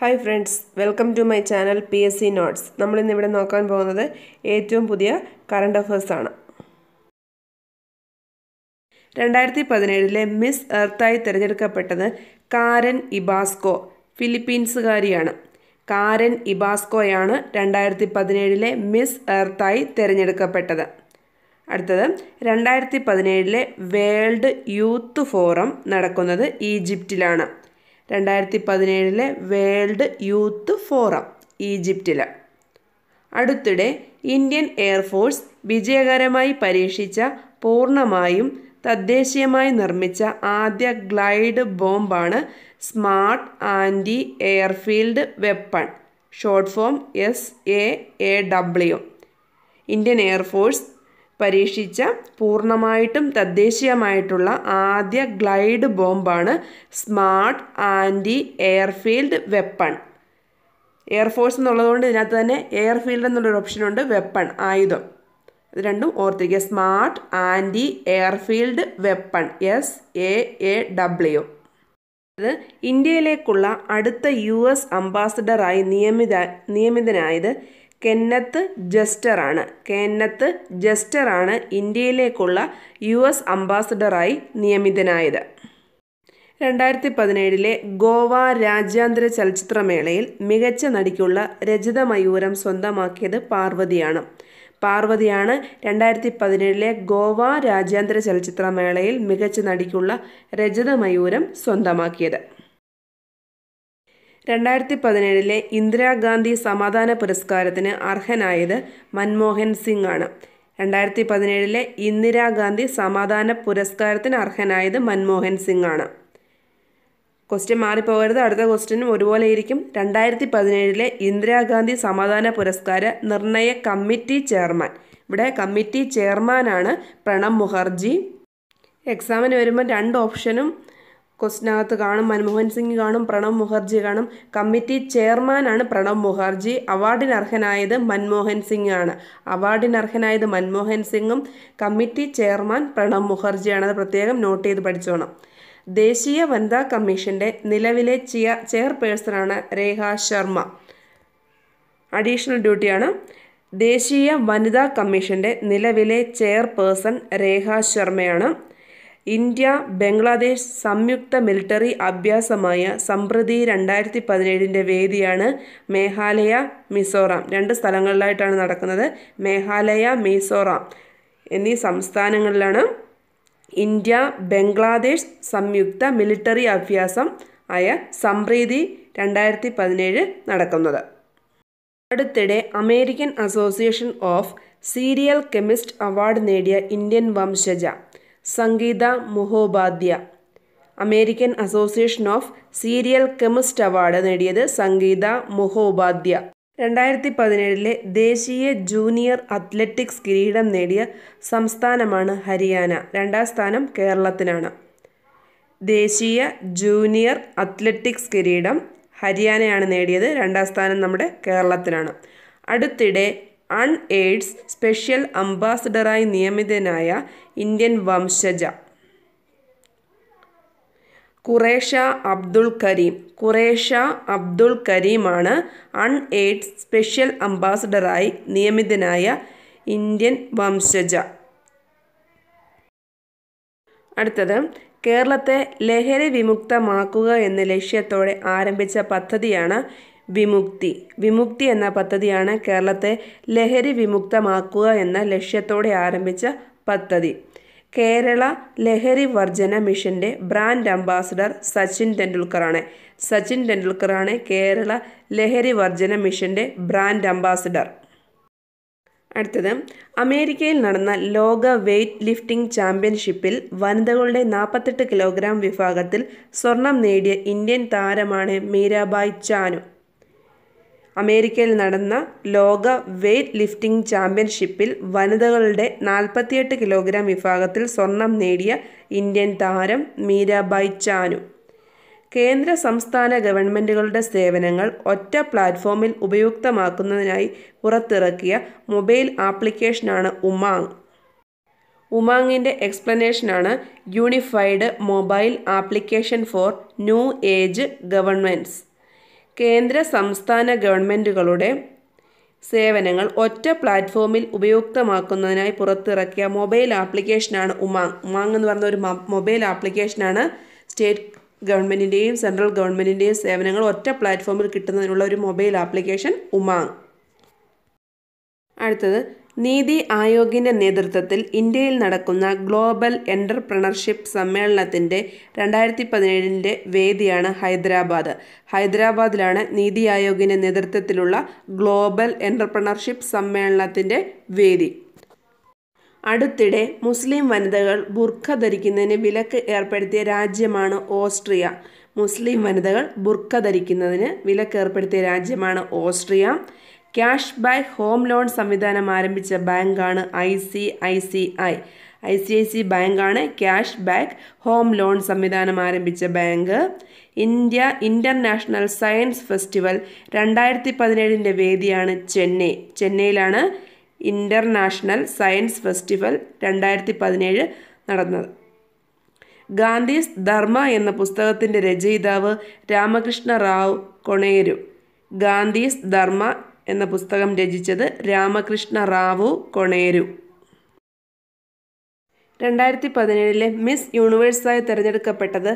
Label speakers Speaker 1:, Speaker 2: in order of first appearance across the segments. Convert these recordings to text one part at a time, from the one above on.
Speaker 1: Hi friends welcome to my channel P S C notes നമ്മളിന്നിവിടെ നോക്കാൻ പോകുന്നത് ഏറ്റവും പുതിയ കറണ്ട് അഫേഴ്സ് ആണ്. രണ്ടായിരത്തി പതിനേഴിലെ മിസ് എർത്തായി തിരഞ്ഞെടുക്കപ്പെട്ടത് കാരൻ ഇബാസ്കോ ഫിലിപ്പീൻസുകാരിയാണ്. കാരൻ ഇബാസ്കോയാണ് രണ്ടായിരത്തി പതിനേഴിലെ മിസ് എർത്തായി തിരഞ്ഞെടുക്കപ്പെട്ടത്. അടുത്തത് രണ്ടായിരത്തി പതിനേഴിലെ വേൾഡ് യൂത്ത് ഫോറം നടക്കുന്നത് ഈജിപ്തിലാണ്. രണ്ടായിരത്തി പതിനേഴിലെ വേൾഡ് യൂത്ത് ഫോറം ഈജിപ്തിൽ അടുത്തിടെ ഇന്ത്യൻ എയർഫോഴ്സ് വിജയകരമായി പരീക്ഷിച്ച പൂർണമായും തദ്ദേശീയമായി നിർമ്മിച്ച ആദ്യ glide ബോംബാണ് smart anti airfield weapon short form S A A W. Indian air force പരീക്ഷിച്ച പൂർണമായിട്ടും തദ്ദേശീയമായിട്ടുള്ള ആദ്യ glide ബോംബാണ് smart anti airfield weapon. Air force എന്നുള്ളതുകൊണ്ട് ഇതിനകത്ത് തന്നെ എയർഫീൽഡ് എന്നുള്ളൊരു ഓപ്ഷനുണ്ട് വെപ്പൺ ആയുധം. ഇത് രണ്ടും ഓർത്തിരിക്കുക. Smart anti airfield weapon S A A W അത് ഇന്ത്യയിലേക്കുള്ള അടുത്ത യു എസ് അംബാസഡറായി നിയമിത നിയമിതനായത് കെന്നത്ത് ജസ്റ്ററാണ്. കെന്നത്ത് ജസ്റ്ററാണ് ഇന്ത്യയിലേക്കുള്ള യു എസ് അംബാസഡറായി നിയമിതനായത്. രണ്ടായിരത്തി പതിനേഴിലെ ഗോവ രാജ്യാന്തര ചലച്ചിത്രമേളയിൽ മികച്ച നടിക്കുള്ള രചിത മയൂരം സ്വന്തമാക്കിയത് പാർവതിയാണ്. പാർവതിയാണ് രണ്ടായിരത്തി പതിനേഴിലെ ഗോവ രാജ്യാന്തര ചലച്ചിത്രമേളയിൽ മികച്ച നടിക്കുള്ള രജത മയൂരം സ്വന്തമാക്കിയത്. രണ്ടായിരത്തി പതിനേഴിലെ ഇന്ദിരാഗാന്ധി സമാധാന പുരസ്കാരത്തിന് അർഹനായത് മൻമോഹൻ സിംഗ് ആണ് രണ്ടായിരത്തി പതിനേഴിലെ ഇന്ദിരാഗാന്ധി സമാധാന പുരസ്കാരത്തിന് അർഹനായത് മൻമോഹൻ സിംഗ് ആണ് ക്വസ്റ്റ്യൻ മാറിപ്പോകരുത്. അടുത്ത ക്വസ്റ്റ്യനും ഒരുപോലെ ഇരിക്കും. രണ്ടായിരത്തി പതിനേഴിലെ ഇന്ദിരാഗാന്ധി സമാധാന പുരസ്കാര നിർണയ കമ്മിറ്റി ചെയർമാൻ. ഇവിടെ കമ്മിറ്റി ചെയർമാനാണ് പ്രണബ് മുഖർജി. എക്സാമിന് വരുമ്പോൾ രണ്ട് ഓപ്ഷനും ക്വസ്റ്റിനകത്ത് കാണും മൻമോഹൻ സിംഗ് കാണും പ്രണബ് മുഖർജി കാണും. കമ്മിറ്റി ചെയർമാനാണ് പ്രണബ് മുഖർജി. അവാർഡിന് അർഹനായത് മൻമോഹൻ സിംഗ് ആണ് അവാർഡിന് അർഹനായത് മൻമോഹൻ സിംഗും കമ്മിറ്റി ചെയർമാൻ പ്രണബ് മുഖർജിയാണ് അത് പ്രത്യേകം നോട്ട് ചെയ്ത് പഠിച്ചോണം. ദേശീയ വനിതാ കമ്മീഷന്റെ നിലവിലെ ചിയ ചെയർപേഴ്സണാണ് രേഖ ശർമ്മ. അഡീഷണൽ ഡ്യൂട്ടിയാണ്. ദേശീയ വനിതാ കമ്മീഷന്റെ നിലവിലെ ചെയർപേഴ്സൺ രേഖ ശർമ്മയാണ്. ഇന്ത്യ ബംഗ്ലാദേശ് സംയുക്ത മിലിറ്ററി അഭ്യാസമായ സമ്പ്രതി രണ്ടായിരത്തി പതിനേഴിന്റെ വേദിയാണ് മേഘാലയ മിസോറാം. രണ്ട് സ്ഥലങ്ങളിലായിട്ടാണ് നടക്കുന്നത് മേഘാലയ മിസോറാം. എന്നീ സംസ്ഥാനങ്ങളിലാണ് ഇന്ത്യ ബംഗ്ലാദേശ് സംയുക്ത മിലിറ്ററി അഭ്യാസം ആയ സംപ്രീതി രണ്ടായിരത്തി പതിനേഴ് നടക്കുന്നത്. അടുത്തിടെ American association of cereal chemist award നേടിയ Indian വംശജ Sangeeta Mukhopadhyay. American association of cereal chemist award നേടിയത് സംഗീത മുഹോപാധ്യ. രണ്ടായിരത്തി പതിനേഴിലെ ദേശീയ ജൂനിയർ അത്ലറ്റിക്സ് കിരീടം നേടിയ സംസ്ഥാനമാണ് ഹരിയാന. രണ്ടാം സ്ഥാനം കേരളത്തിനാണ്. ദേശീയ ജൂനിയർ അത്ലറ്റിക്സ് കിരീടം ഹരിയാനയാണ് നേടിയത്. രണ്ടാം സ്ഥാനം നമ്മുടെ കേരളത്തിനാണ്. അടുത്തിടെ അൺ എയ്ഡ്സ് സ്പെഷ്യൽ അംബാസഡറായി നിയമിതനായ ഇന്ത്യൻ വംശജ. ഖുറേഷ അബ്ദുൾ കരീം. ഖുറേഷ അബ്ദുൾ കരീമാണ് അൺ എയ്ഡ്സ് സ്പെഷ്യൽ അംബാസഡറായി നിയമിതനായ ഇന്ത്യൻ വംശജ. അടുത്തത് കേരളത്തെ ലഹരി വിമുക്തമാക്കുക എന്ന ലക്ഷ്യത്തോടെ ആരംഭിച്ച പദ്ധതിയാണ് വിമുക്തി. വിമുക്തി എന്ന പദ്ധതിയാണ് കേരളത്തെ ലഹരി വിമുക്തമാക്കുക എന്ന ലക്ഷ്യത്തോടെ ആരംഭിച്ച പദ്ധതി. കേരള ലഹരി വർജന മിഷന്റെ ബ്രാൻഡ് അംബാസഡർ സച്ചിൻ ടെണ്ടുൽക്കറാണ്. സച്ചിൻ ടെണ്ടുൽക്കറാണ് കേരള ലഹരി വർജന മിഷന്റെ ബ്രാൻഡ് അംബാസഡർ. അടുത്തത് അമേരിക്കയിൽ നടന്ന ലോക വെയ്റ്റ് ലിഫ്റ്റിംഗ് ചാമ്പ്യൻഷിപ്പിൽ വനിതകളുടെ നാൽപ്പത്തെട്ട് കിലോഗ്രാം വിഭാഗത്തിൽ സ്വർണം നേടിയ ഇന്ത്യൻ താരമാണ് മീരാബായ് ചാനു. അമേരിക്കയിൽ നടന്ന ലോക വെയ്റ്റ് ലിഫ്റ്റിംഗ് ചാമ്പ്യൻഷിപ്പിൽ വനിതകളുടെ നാൽപ്പത്തിയെട്ട് കിലോഗ്രാം വിഭാഗത്തിൽ സ്വർണം നേടിയ ഇന്ത്യൻ താരം മീരാബായ് ചാനു. കേന്ദ്ര സംസ്ഥാന ഗവൺമെന്റുകളുടെ സേവനങ്ങൾ ഒറ്റ പ്ലാറ്റ്ഫോമിൽ ഉപയുക്തമാക്കുന്നതിനായി പുറത്തിറക്കിയ മൊബൈൽ ആപ്ലിക്കേഷനാണ് ഉമാങ്. ഉമാങ്ങിന്റെ എക്സ്പ്ലനേഷനാണ് unified mobile application for new age governments കേന്ദ്ര സംസ്ഥാന ഗവൺമെന്റുകളുടെ സേവനങ്ങൾ ഒറ്റ പ്ലാറ്റ്ഫോമിൽ ഉപയുക്തമാക്കുന്നതിനായി പുറത്തിറക്കിയ മൊബൈൽ ആപ്ലിക്കേഷനാണ് ഉമാങ് ഉമാങ് എന്ന് പറയുന്ന ഒരു മൊബൈൽ ആപ്ലിക്കേഷനാണ് സ്റ്റേറ്റ് ഗവൺമെന്റിന്റെയും സെൻട്രൽ ഗവൺമെന്റിന്റെയും സേവനങ്ങൾ ഒറ്റ പ്ലാറ്റ്ഫോമിൽ കിട്ടുന്നതിനുള്ള ഒരു മൊബൈൽ ആപ്ലിക്കേഷൻ ഉമാങ്. അടുത്തത് നീതി ആയോഗിന്റെ നേതൃത്വത്തിൽ ഇന്ത്യയിൽ നടക്കുന്ന ഗ്ലോബൽ എന്റർപ്രണർഷിപ്പ് സമ്മേളനത്തിന്റെ രണ്ടായിരത്തി പതിനേഴിന്റെ വേദിയാണ് ഹൈദരാബാദ്. ഹൈദരാബാദിലാണ് നീതി ആയോഗിന്റെ നേതൃത്വത്തിലുള്ള ഗ്ലോബൽ എന്റർപ്രണർഷിപ്പ് സമ്മേളനത്തിന്റെ വേദി. അടുത്തിടെ മുസ്ലിം വനിതകൾ ബുർഖ ധരിക്കുന്നതിന് വിലക്ക് ഏർപ്പെടുത്തിയ രാജ്യമാണ് ഓസ്ട്രിയ. മുസ്ലിം വനിതകൾ ബുർഖ ധരിക്കുന്നതിന് വിലക്ക് ഏർപ്പെടുത്തിയ രാജ്യമാണ് Austria. Cash back home loan സംവിധാനം ആരംഭിച്ച ബാങ്കാണ് I C I C I. I C I C ബാങ്കാണ് ക്യാഷ് ബാക്ക് ഹോം ലോൺ സംവിധാനം ആരംഭിച്ച bank. India International Science Festival രണ്ടായിരത്തി പതിനേഴിന്റെ വേദിയാണ് ചെന്നൈ. ചെന്നൈയിലാണ് ഇന്റർനാഷണൽ സയൻസ് ഫെസ്റ്റിവൽ രണ്ടായിരത്തി പതിനേഴ് നടന്നത്. ഗാന്ധീസ് ധർമ്മ എന്ന പുസ്തകത്തിന്റെ രചയിതാവ് രാമകൃഷ്ണ റാവു കൊണേരു. ഗാന്ധീസ് ധർമ്മ എന്ന പുസ്തകം രചിച്ചത് രാമകൃഷ്ണ റാവു കൊണേരു. രണ്ടായിരത്തി പതിനേഴിലെ മിസ് യൂണിവേഴ്സായി തിരഞ്ഞെടുക്കപ്പെട്ടത്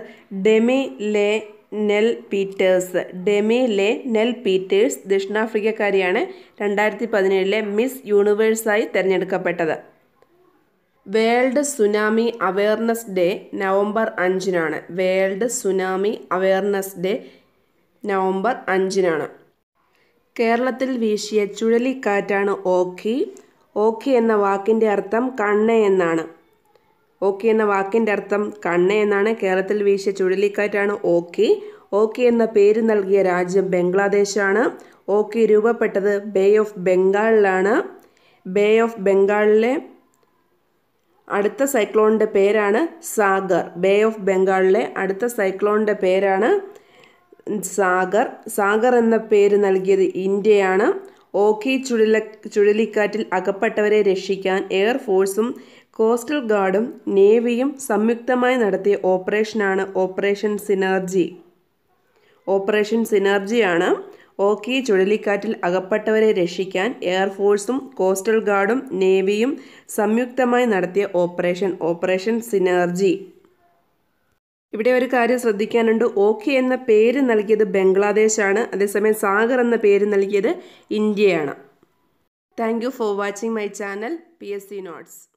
Speaker 1: ഡെമി ലെ നെൽ പീറ്റേഴ്സ്. ഡെമി ലെ നെൽ പീറ്റേഴ്സ് ദക്ഷിണാഫ്രിക്കക്കാരിയാണ് രണ്ടായിരത്തി പതിനേഴിലെ മിസ് യൂണിവേഴ്സായി തിരഞ്ഞെടുക്കപ്പെട്ടത്. World tsunami awareness day November അഞ്ചിനാണ്. World tsunami awareness day November അഞ്ചിനാണ്. കേരളത്തിൽ വീശിയ ചുഴലിക്കാറ്റാണ് ഓഖി. ഓഖി എന്ന വാക്കിന്റെ അർത്ഥം കണ്ണ എന്നാണ്. ഓക്കി എന്ന വാക്കിന്റെ അർത്ഥം കണ്ണ എന്നാണ്. കേരളത്തിൽ വീശിയ ചുഴലിക്കാറ്റാണ് ഓക്കി ഓക്കി എന്ന പേര് നൽകിയ രാജ്യം ബംഗ്ലാദേശാണ്. ഓക്കി രൂപപ്പെട്ടത് ബേ ഓഫ് ബംഗാളിലാണ്. ബേ ഓഫ് ബംഗാളിലെ അടുത്ത സൈക്ലോണിന്റെ പേരാണ് സാഗർ. ബേ ഓഫ് ബംഗാളിലെ അടുത്ത സൈക്ലോണിന്റെ പേരാണ് സാഗർ. സാഗർ എന്ന പേര് നൽകിയത് ഇന്ത്യയാണ്. ഓഖി ചുഴല ചുഴലിക്കാറ്റിൽ അകപ്പെട്ടവരെ രക്ഷിക്കാൻ എയർഫോഴ്സും കോസ്റ്റൽ ഗാർഡും നേവിയും സംയുക്തമായി നടത്തിയ ഓപ്പറേഷനാണ് ഓപ്പറേഷൻ സിനർജി. ഓപ്പറേഷൻ സിനർജിയാണ് ഓക്കി ചുഴലിക്കാറ്റിൽ അകപ്പെട്ടവരെ രക്ഷിക്കാൻ എയർഫോഴ്സും കോസ്റ്റൽ ഗാർഡും നേവിയും സംയുക്തമായി നടത്തിയ ഓപ്പറേഷൻ ഓപ്പറേഷൻ സിനർജി. ഇവിടെ ഒരു കാര്യം ശ്രദ്ധിക്കാനുണ്ട്. ഓഖി എന്ന പേര് നൽകിയത് ബംഗ്ലാദേശാണ്. അതേസമയം സാഗർ എന്ന പേര് നൽകിയത് ഇന്ത്യയാണ്. Thank you for watching my channel P S C notes.